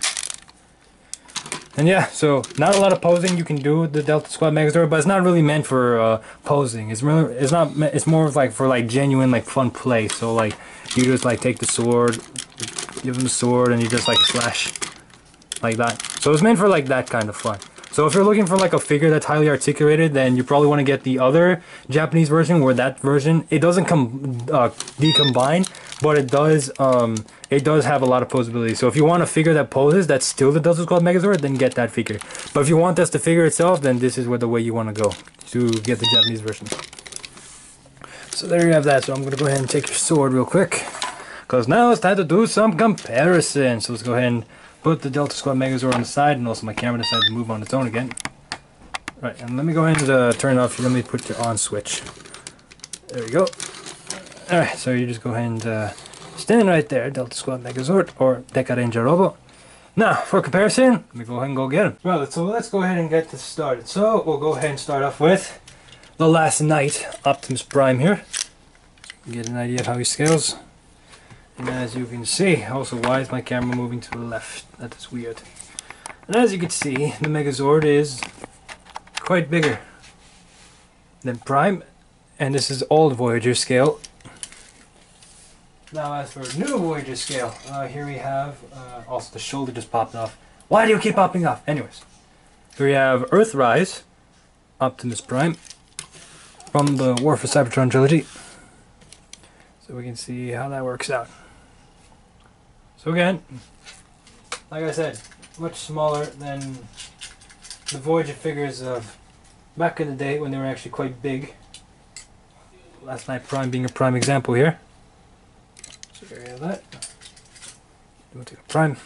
And yeah, so not a lot of posing you can do with the Delta Squad Megazord, but it's not really meant for uh, posing. It's really, it's not, it's more like for like genuine like fun play. So like you just like take the sword, give him the sword, and you just like slash like that. So it's meant for like that kind of fun. So if you're looking for like a figure that's highly articulated, then you probably want to get the other Japanese version, where that version it doesn't come uh, decombine, but it does um, it does have a lot of posability. So if you want a figure that poses, that's still the Delta Squad Megazord, then get that figure. But if you want this the figure itself, then this is where the way you want to go to get the Japanese version. So there you have that. So I'm going to go ahead and take your sword real quick. Because now it's time to do some comparison. So let's go ahead and put the Delta Squad Megazord on the side. And also my camera decided to move on its own again. Right, and let me go ahead and uh, turn it off. Let me put your on switch. There we go. Alright, so you just go ahead and uh, stand right there. Delta Squad Megazord or Dekaranger Robo. Now, for comparison, let me go ahead and go get him. Well, so let's go ahead and get this started. So, we'll go ahead and start off with the Last Knight, Optimus Prime here. Get an idea of how he scales. And as you can see, also why is my camera moving to the left? That is weird. And as you can see, the Megazord is quite bigger than Prime. And this is old Voyager scale. Now as for new Voyager scale, uh, here we have, uh, also the shoulder just popped off. Why do you keep popping off? Anyways, here we have Earthrise, Optimus Prime, from the War for Cybertron trilogy. So we can see how that works out. So again, like I said, much smaller than the Voyager figures of back in the day when they were actually quite big. Last Knight Prime being a prime example here. You have that. Take a prime.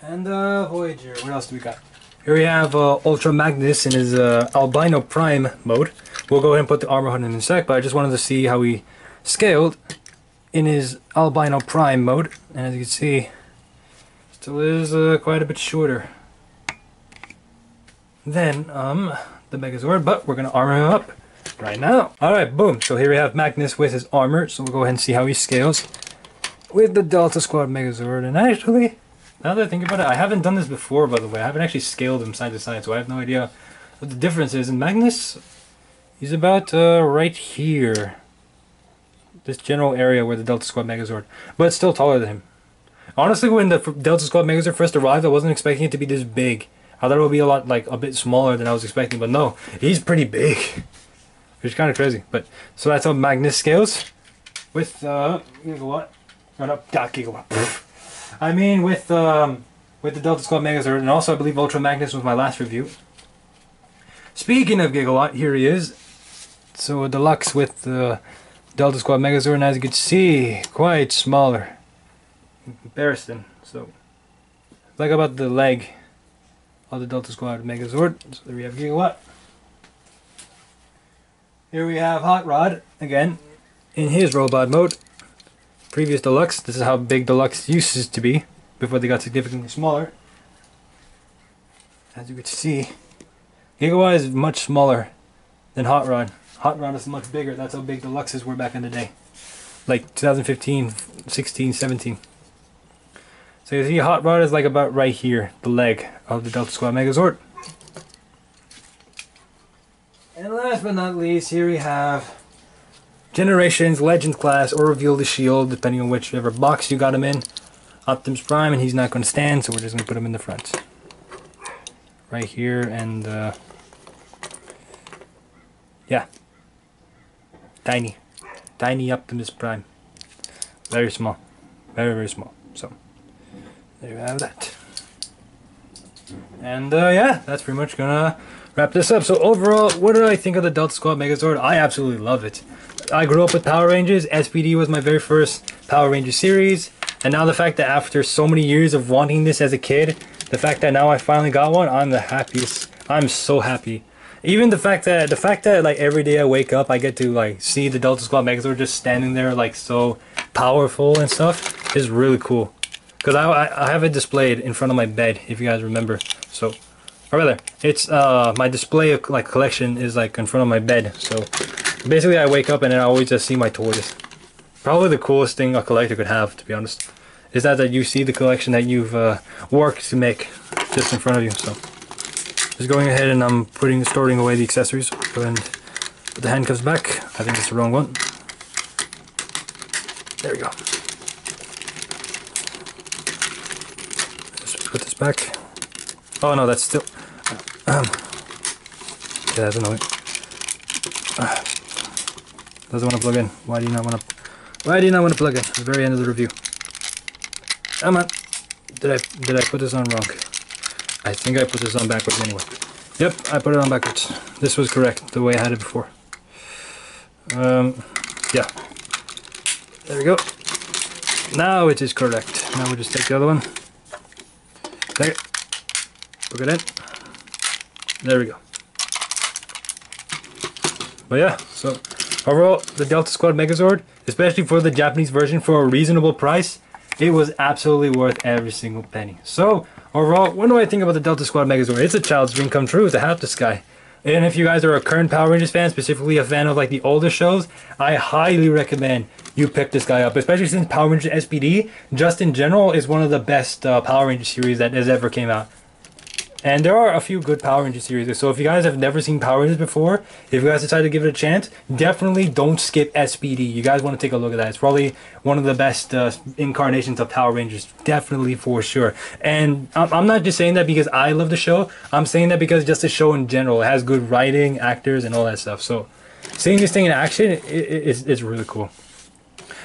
And uh, Voyager, what else do we got? Here we have uh, Ultra Magnus in his uh, Albino Prime mode. We'll go ahead and put the armor on in a sec, but I just wanted to see how he scaled in his Albino Prime mode. And as you can see, still is uh, quite a bit shorter than um, the Megazord, but we're going to armor him up right now. Alright, boom. So here we have Magnus with his armor, so we'll go ahead and see how he scales. with the Delta Squad Megazord. And actually, now that I think about it, I haven't done this before, by the way. I haven't actually scaled them side to side, so I have no idea what the difference is. And Magnus, he's about uh, right here. This general area where the Delta Squad Megazord, but still taller than him. Honestly, when the Delta Squad Megazord first arrived, I wasn't expecting it to be this big. I thought it would be a lot, like, a bit smaller than I was expecting, but no, he's pretty big. Which is kind of crazy. But, so that's how Magnus scales. With, uh, gigawatt. Dot gigawatt. I mean, with, um, with the Delta Squad Megazord, and also I believe Ultra Magnus was my last review. Speaking of Gigawatt, here he is. So a deluxe with the Delta Squad Megazord, and as you can see, quite smaller in comparison. So, like about the leg of the Delta Squad Megazord. So there we have Gigawatt. Here we have Hot Rod, again, in his robot mode. Previous Deluxe, this is how big Deluxe used to be, before they got significantly smaller. As you can see, Gigawatt is much smaller than Hot Rod. Hot Rod is much bigger, that's how big Deluxes were back in the day. Like 2015, 16, 17. So you see Hot Rod is like about right here, the leg of the Delta Squad Megazord. And last but not least, here we have Generations, Legends class, or Reveal the Shield, depending on whichever box you got him in. Optimus Prime, and he's not going to stand, so we're just going to put him in the front. Right here, and uh, yeah. Tiny. Tiny Optimus Prime. Very small. Very, very small. So. There you have that. And uh, yeah, that's pretty much gonna wrap this up. So overall, what do I think of the Delta Squad Megazord? I absolutely love it. I grew up with Power Rangers. SPD was my very first Power Ranger series. And now the fact that after so many years of wanting this as a kid, the fact that now I finally got one, I'm the happiest. I'm so happy. Even the fact that the fact that like every day I wake up, I get to like see the Delta Squad Megazord just standing there like so powerful and stuff is really cool. Because I, I have it displayed in front of my bed, if you guys remember. So, or rather, it's uh, my display of, like collection is like in front of my bed. So, basically, I wake up and I always just see my toys. Probably the coolest thing a collector could have, to be honest, is that that you see the collection that you've uh, worked to make just in front of you. So, just going ahead and I'm putting, storing away the accessories. and put the handcuffs back. I think it's the wrong one. There we go. put this back. Oh no, that's still. Um, yeah, that's annoying. Uh, doesn't want to plug in. Why do you not want to? Why do you not want to plug in? At the very end of the review. Come on. Did I did I put this on wrong? I think I put this on backwards anyway. Yep, I put it on backwards. This was correct, the way I had it before. Um, yeah. There we go. Now it is correct. Now we just take the other one. Take it. It. There we go. But yeah, so overall, the Delta Squad Megazord, especially for the Japanese version for a reasonable price, it was absolutely worth every single penny. So overall, what do I think about the Delta Squad Megazord? It's a child's dream come true to have this guy. And if you guys are a current Power Rangers fan, specifically a fan of like the older shows, I highly recommend you pick this guy up, especially since Power Rangers SPD, just in general, is one of the best uh, Power Rangers series that has ever came out. And there are a few good Power Rangers series. So if you guys have never seen Power Rangers before, if you guys decide to give it a chance, definitely don't skip SPD. You guys want to take a look at that. It's probably one of the best uh, incarnations of Power Rangers. Definitely for sure. And I'm not just saying that because I love the show. I'm saying that because just the show in general. It has good writing, actors, and all that stuff. So seeing this thing in action it, it, it's really cool.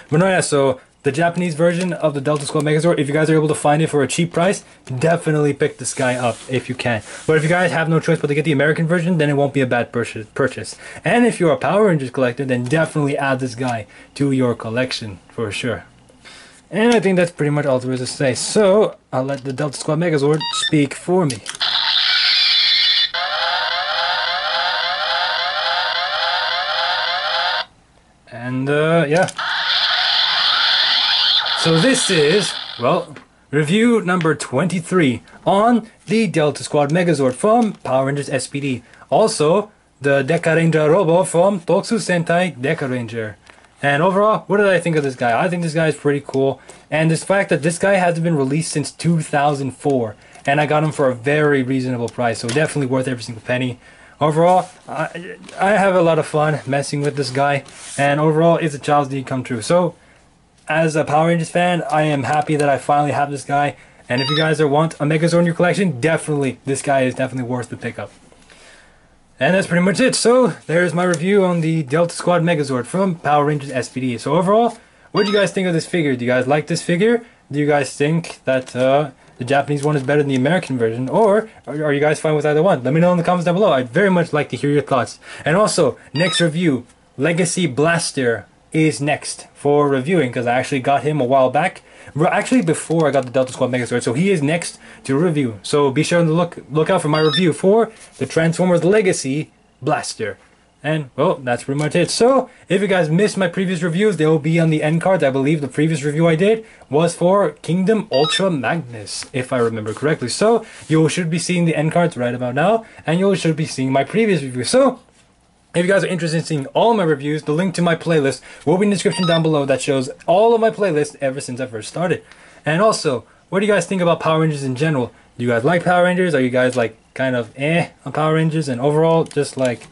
But no, yeah, so the Japanese version of the Delta Squad Megazord, if you guys are able to find it for a cheap price, definitely pick this guy up if you can. But if you guys have no choice but to get the American version, then it won't be a bad purchase. And if you're a Power Rangers collector, then definitely add this guy to your collection for sure. And I think that's pretty much all there is to say. So, I'll let the Delta Squad Megazord speak for me. And, uh, yeah. So this is, well, review number 23 on the Delta Squad Megazord from Power Rangers SPD. Also, the Dekaranger Robo from Tokusou Sentai Dekaranger. And overall, what did I think of this guy? I think this guy is pretty cool. And this fact that this guy hasn't been released since 2004. And I got him for a very reasonable price. So definitely worth every single penny. Overall, I, I have a lot of fun messing with this guy. And overall, it's a child's dream come true. So, as a Power Rangers fan, I am happy that I finally have this guy. And if you guys are want a Megazord in your collection, definitely, this guy is definitely worth the pickup. And that's pretty much it. So there's my review on the Delta Squad Megazord from Power Rangers SPD. So overall, what do you guys think of this figure? Do you guys like this figure? Do you guys think that uh, the Japanese one is better than the American version? Or are you guys fine with either one? Let me know in the comments down below. I'd very much like to hear your thoughts. And also, next review, Legacy Blaster is next for reviewing because I actually got him a while back actually before I got the Delta Squad Megazord. So he is next to review. So be sure to look look out for my review for the Transformers Legacy Blaster. And well, that's pretty much it. So if you guys missed my previous reviews, they will be on the end cards. I believe the previous review I did was for Kingdom Ultra Magnus, if I remember correctly. So you should be seeing the end cards right about now, and you should be seeing my previous review. So if you guys are interested in seeing all my reviews, the link to my playlist will be in the description down below that shows all of my playlists ever since I first started. And also, what do you guys think about Power Rangers in general? Do you guys like Power Rangers? Are you guys like kind of eh on Power Rangers? And overall, just like,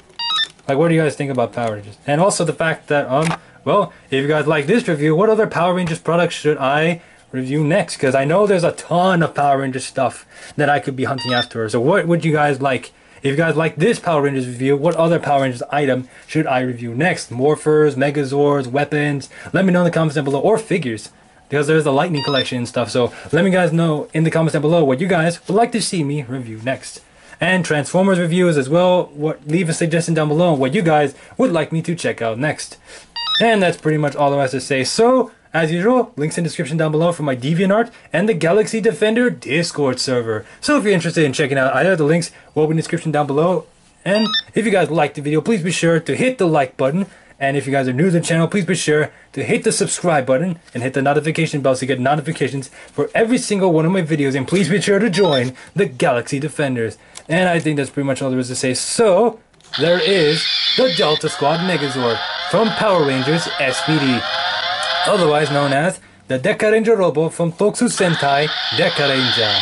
like what do you guys think about Power Rangers? And also the fact that, um, well, if you guys like this review, what other Power Rangers products should I review next? Because I know there's a ton of Power Rangers stuff that I could be hunting after. So what would you guys like? If you guys like this Power Rangers review, what other Power Rangers item should I review next? Morphers, Megazords, weapons? Let me know in the comments down below, or figures. Because there's the Lightning Collection and stuff, so let me guys know in the comments down below what you guys would like to see me review next. And Transformers reviews as well, what leave a suggestion down below what you guys would like me to check out next. And that's pretty much all I have to say. So, as usual, links in the description down below for my DeviantArt and the Galaxy Defender Discord server. So if you're interested in checking out either of the links, will be in the description down below. And if you guys liked the video, please be sure to hit the like button. And if you guys are new to the channel, please be sure to hit the subscribe button and hit the notification bell so you get notifications for every single one of my videos. And please be sure to join the Galaxy Defenders. And I think that's pretty much all there is to say. So, there is the Delta Squad Megazord from Power Rangers SPD otherwise known as the Dekaranger robot from Tokusatsu Sentai Deca Ranger.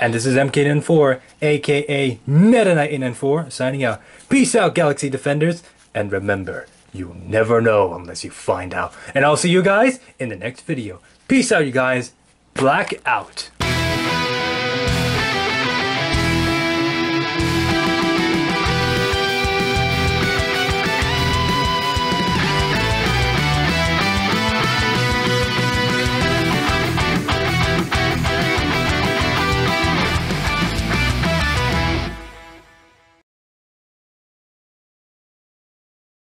And this is MK894, aka Meta Knight NN4, signing out. Peace out, Galaxy Defenders, and remember, you'll never know unless you find out. And I'll see you guys in the next video. Peace out, you guys. Black out.